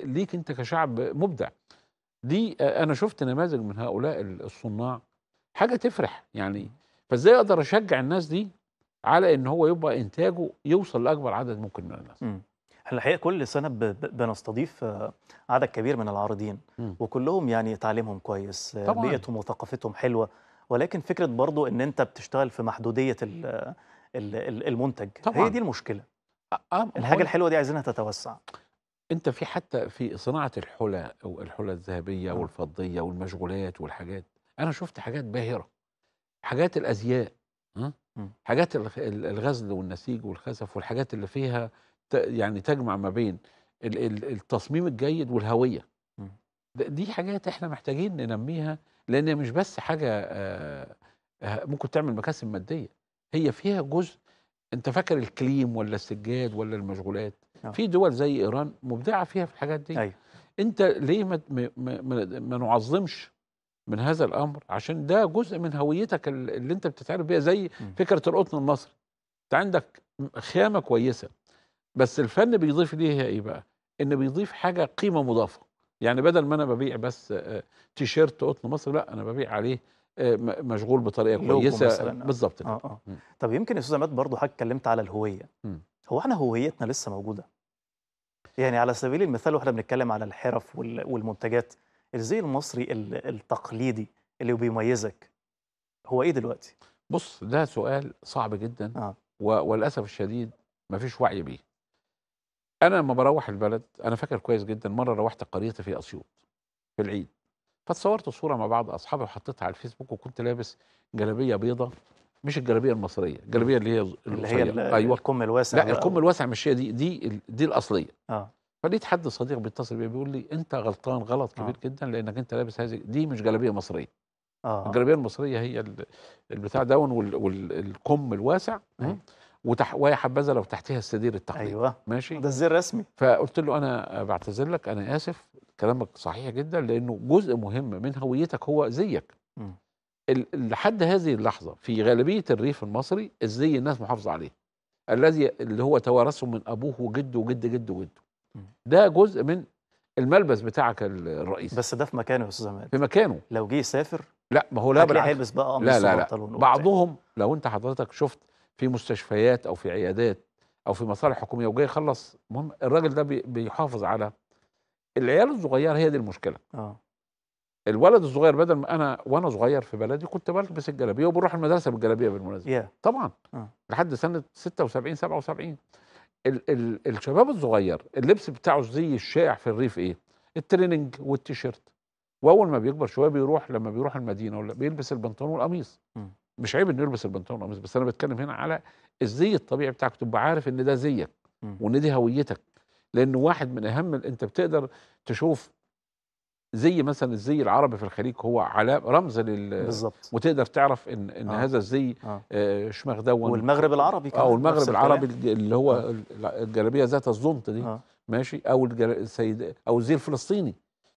ليك انت كشعب مبدع. دي آه، أنا شفت نماذج من هؤلاء الصناع. حاجة تفرح يعني. فازاي أقدر اشجع الناس دي على ان هو يبقى انتاجه يوصل لاكبر عدد ممكن من الناس. إحنا الحقيقة كل سنة بنستضيف آه، عدد كبير من العارضين. وكلهم يعني تعليمهم كويس آه، طبعاً. بيئتهم وثقافتهم حلوة. ولكن فكرة برضو إن أنت بتشتغل في محدودية ال- ال- ال- المنتج. طبعاً. هي دي المشكلة. ما الحاجة الحلوة دي عايزينها تتوسع. أنت في حتى في صناعة الحلى أو الحلى الذهبية آه. والفضية والمشغولات والحاجات أنا شفت حاجات باهرة حاجات الأزياء ها؟ مم. حاجات الغ- ال- الغزل والنسيج والخزف والحاجات اللي فيها يعني تجمع ما بين ال- ال- التصميم الجيد والهوية مم. د- دي حاجات إحنا محتاجين ننميها لأن هي مش بس حاجة آه، آه، ممكن تعمل مكاسب مادية هي فيها جزء أنت فاكر الكليم ولا السجاد ولا المشغولات آه. في دول زي إيران مبدعة فيها في الحاجات دي. أيوه. أنت ليه ما ما, ما, ما- ما نعظمش من هذا الأمر؟ عشان ده جزء من هويتك ال- اللي أنت بتتعرف بيها زي مم. فكرة القطن المصري. أنت عندك خامه كويسة بس الفن بيضيف ليها إيه بقى؟ إن بيضيف حاجة قيمة مضافة. يعني بدل ما أنا ببيع بس آه، تيشيرت قطن مصري لا أنا ببيع عليه آه، م- مشغول بطريقة كويسة. بالظبط كده. آه مم. طب يمكن يا أستاذ عماد برضه حضرتك اتكلمت على الهوية. مم. هو إحنا هويتنا لسه موجودة؟ يعني على سبيل المثال وإحنا بنتكلم على الحرف وال- والمنتجات الزي المصري ال- التقليدي اللي بيميزك هو إيه دلوقتي؟ بص ده سؤال صعب جدا و- وللأسف الشديد مفيش وعي بيه. أنا لما بروح البلد أنا فاكر كويس جدا مرة روحت قريتي في أسيوط في العيد فتصورت صورة مع بعض أصحابي وحطيتها على الفيسبوك وكنت لابس جلابية بيضة مش الجلابية المصرية. الجلابية اللي هي اللي هي. أيوه. الكم الواسع لا. الكم الواسع مش هي دي دي دي الأصلية. آه. فلقيت حد صديق بيتصل بيا بيقول لي أنت غلطان غلط كبير آه. جدا لأنك أنت لابس هذه دي مش جلابية مصرية. آه. الجلابية المصرية هي ال- البتاع دون والكم الواسع أيوة. وتح ويا حبذا لو تحتها السدير التقليدي. أيوه. ماشي؟ ده الزي الرسمي. فقلت له أنا بعتذر لك أنا آسف. كلامك صحيح جدا لأنه جزء مهم من هويتك هو زيك. مم. لحد هذه اللحظة في غالبية الريف المصري الزي الناس محافظة عليه الذي اللي هو توارثه من أبوه وجده وجد جده وجده. ده جزء من الملبس بتاعك ال- الرئيسي. بس ده في مكانه يا أستاذ عماد في مكانه. لو جه يسافر لا ما هو لا بالعكس. هيلبس بقى قميص لا لا. لا. بعضهم لو انت حضرتك شفت في مستشفيات أو في عيادات أو في مصالح حكومية وجاي يخلص المهم الراجل ده بي- بيحافظ على العيال الصغيرة هي دي المشكلة. آه. الولد الصغير بدل ما أنا وأنا صغير في بلدي كنت بلبس الجلابية وبروح المدرسة بالجلابية بالمناسبة. يا. طبعا. آه. لحد سنة 76 77 ال ال الشباب الصغير اللبس بتاعه زي الشائع في الريف إيه؟ ال training والتيشيرت. وأول ما بيكبر شوية بيروح لما بيروح المدينة ولا بيلبس البنطلون والقميص. مم. مش عيب إنه يلبس البنطلون والقميص بس أنا بتكلم هنا على الزي الطبيعي بتاعك. تبقى عارف إن ده زيك مم. وإن دي هويتك. لأنه واحد من أهم أنت بتقدر تشوف زي مثلا الزي العربي في الخليج هو علام رمز لل بالظبط وتقدر تعرف إن إن آه. هذا الزي آه آه، شماغدون والمغرب العربي كمان والمغرب الكلام. العربي اللي هو آه. ال- الجلابية ذات الزنط دي آه ماشي أو الجل- السيد أو الزي الفلسطيني